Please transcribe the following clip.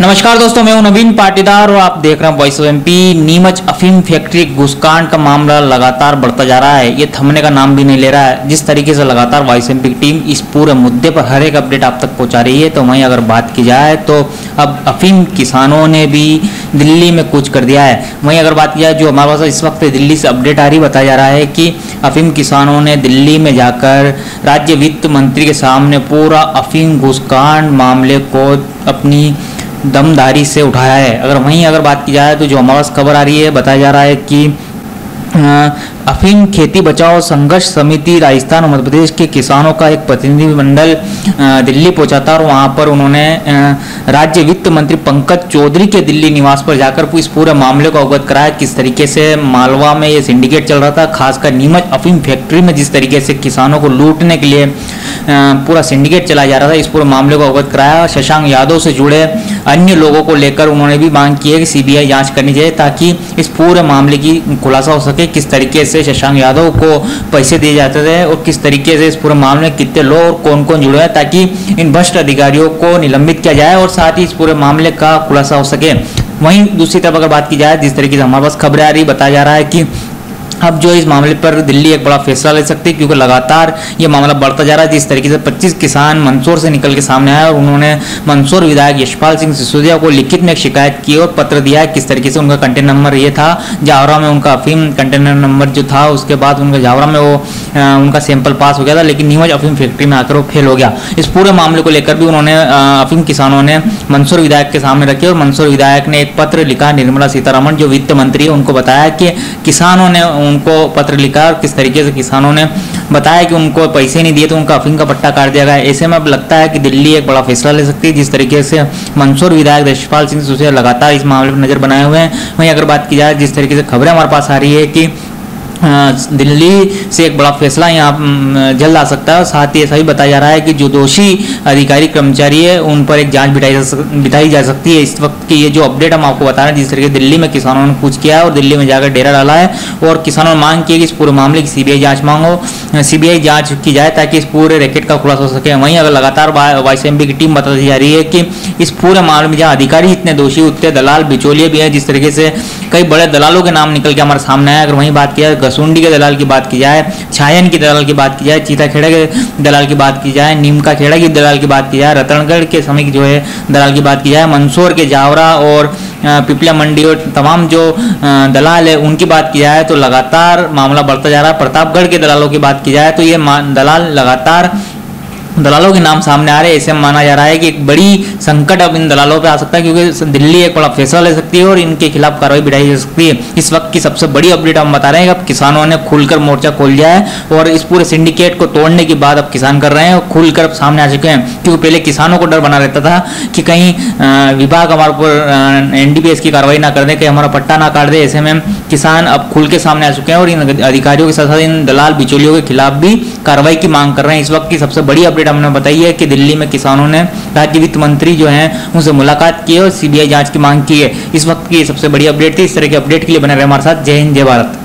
नमस्कार दोस्तों, मैं हूँ नवीन पाटीदार और आप देख रहे हैं वॉइस ऑफ़ एमपी नीमच अफीम फैक्ट्री घुसकांड का मामला लगातार बढ़ता जा रहा है। ये थमने का नाम भी नहीं ले रहा है। जिस तरीके से लगातार वॉइस एमपी की टीम इस पूरे मुद्दे पर हर एक अपडेट आप तक पहुँचा रही है तो वहीं अगर बात की जाए तो अब अफीम किसानों ने भी दिल्ली में कुछ कर दिया है। वहीं अगर बात की जाए, जो हमारे पास इस वक्त दिल्ली से अपडेट आ रही बताया जा रहा है कि अफीम किसानों ने दिल्ली में जाकर राज्य वित्त मंत्री के सामने पूरा अफीम घुसकांड मामले को अपनी दमदारी से उठाया है। अगर वहीं अगर बात की जाए तो जो हमारे पास खबर आ रही है, बताया जा रहा है कि अफीम खेती बचाओ संघर्ष समिति राजस्थान और मध्य प्रदेश के किसानों का एक प्रतिनिधिमंडल दिल्ली पहुँचा था और वहाँ पर उन्होंने राज्य वित्त मंत्री पंकज चौधरी के दिल्ली निवास पर जाकर इस पूरे मामले को अवगत कराया। किस तरीके से मालवा में ये सिंडिकेट चल रहा था, खासकर नीमच अफीम फैक्ट्री में जिस तरीके से किसानों को लूटने के लिए पूरा सिंडिकेट चलाया जा रहा था, इस पूरे मामले को अवगत कराया। शशांक यादव से जुड़े अन्य लोगों को लेकर उन्होंने भी मांग की है कि सीबीआई जाँच करनी चाहिए ताकि इस पूरे मामले की खुलासा हो सके, किस तरीके से शशांक यादव को पैसे दिए जाते थे और किस तरीके से इस पूरे मामले में कितने लोग और कौन कौन जुड़े हैं ताकि इन भ्रष्ट अधिकारियों को निलंबित किया जाए और साथ ही इस पूरे मामले का खुलासा हो सके। वहीं दूसरी तरफ़ अगर बात की जाए, जिस तरीके से हमारे पास खबरें आ रही बताया जा रहा है कि अब जो इस मामले पर दिल्ली एक बड़ा फैसला ले सकती है क्योंकि लगातार ये मामला बढ़ता जा रहा है जिस तरीके से 25 किसान मंदसौर से निकल के सामने आए और उन्होंने मंदसौर विधायक यशपाल सिंह सिसोदिया को लिखित में एक शिकायत की और पत्र दिया है किस तरीके से उनका कंटेनर नंबर ये था जावरा में उनका अफीम कंटेनर नंबर जो था उसके बाद उनका जावरा में वो आ, उनका सैंपल पास हो गया था लेकिन नीमच अफीम फैक्ट्री में आकर वो फेल हो गया। इस पूरे मामले को लेकर भी उन्होंने अफीम किसानों ने मंदसौर विधायक के सामने रखे और मंदसौर विधायक ने एक पत्र लिखा निर्मला सीतारमण जो वित्त मंत्री है उनको बताया कि किसानों ने उनको पत्र लिखा और किस तरीके से किसानों ने बताया कि उनको पैसे नहीं दिए तो उनका अफीम का पट्टा काट दिया गया। ऐसे में अब लगता है कि दिल्ली एक बड़ा फैसला ले सकती है, जिस तरीके से मंसूर विधायक यशपाल सिंह सुसे लगातार इस मामले पर नज़र बनाए हुए हैं। वहीं अगर बात की जाए, जिस तरीके से खबरें हमारे पास आ रही है कि दिल्ली से एक बड़ा फैसला यहाँ जल्द आ सकता है। साथ ही ऐसा भी बताया जा रहा है कि जो दोषी अधिकारी, कर्मचारी है, उन पर एक जाँच बिठाई जा बिठाई जा सकती है। इस वक्त की ये जो अपडेट हम आपको बता रहे हैं, जिस तरीके दिल्ली में किसानों ने कुछ किया है और दिल्ली में जाकर डेरा डाला है और किसानों ने मांग की है कि इस पूरे मामले की सीबीआई जाँच मांगो। सीबीआई जाँच की जाए ताकि इस पूरे रैकेट का खुलासा हो सके। वहीं अगर लगातार वाई की टीम बताती जा रही है कि इस पूरे मामले में जहाँ अधिकारी इतने दोषी उतने दलाल बिचौलिए भी हैं, जिस तरीके से कई बड़े दलालों के नाम निकल के हमारे सामने आए। अगर वहीं बात किया कसुंडी के दलाल की बात की जाए, छायन की दलाल की बात की जाए चीता खेड़ा के दलाल की बात की जाए नीमका खेड़ा की दलाल की बात की जाए, रतनगढ़ के समय जो है दलाल की बात की जाए, मंदसौर के जावरा और पिपलिया मंडी और तमाम जो दलाल है, उनकी बात की जाए तो लगातार मामला बढ़ता जा रहा है। प्रतापगढ़ के दलालों की बात की जाए तो ये दलाल लगातार दलालों के नाम सामने आ रहे हैं। ऐसे माना जा रहा है कि एक बड़ी संकट अब इन दलालों पर आ सकता है, क्योंकि दिल्ली एक बड़ा फैसला ले सकती है और इनके खिलाफ कार्रवाई बढ़ाई जा सकती है। इस वक्त की सबसे बड़ी अपडेट हम बता रहे हैं कि अब किसानों ने खुलकर मोर्चा खोल दिया है और इस पूरे सिंडिकेट को तोड़ने की बात अब किसान कर रहे हैं और खुलकर सामने आ चुके हैं। क्योंकि पहले किसानों को डर बना रहता था कि कहीं विभाग हमारे ऊपर एनडीपीएस की कार्रवाई ना कर दे, कहीं हमारा पट्टा ना काट दे। ऐसे में किसान अब खुल के सामने आ चुके हैं और इन अधिकारियों के साथ साथ इन दलाल बिचौलियों के खिलाफ भी कार्रवाई की मांग कर रहे हैं। इस वक्त की सबसे बड़ी अपडेट अपडेट हमने बताई है कि दिल्ली में किसानों ने राज्य वित्त मंत्री जो हैं, उनसे मुलाकात की है और सीबीआई जाँच की मांग की है। इस वक्त की सबसे बड़ी अपडेट थी। इस तरह की अपडेट के लिए बने रहे हमारे साथ। जय हिंद, जय भारत।